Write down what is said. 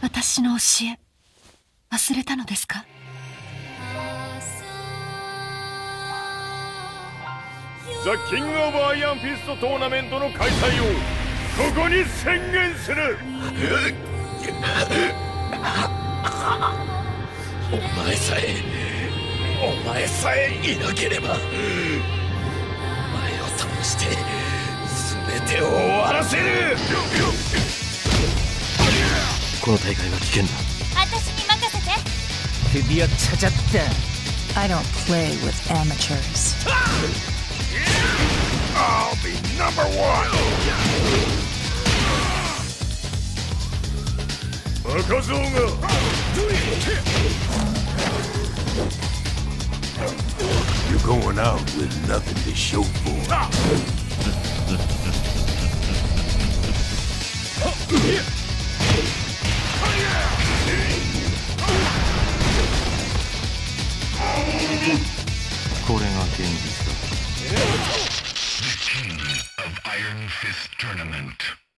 私の教え忘れたのですか？ The King of Iron Fist Tournament の開催をここに宣言する。お前さえお前さえいなければお前を倒して全てを終わらせるこの大会は危険だ。私に任せて。首をちゃちゃって。I don't play with amateurs. I'll be number one. You're going out with nothing to show for. これが現実だ。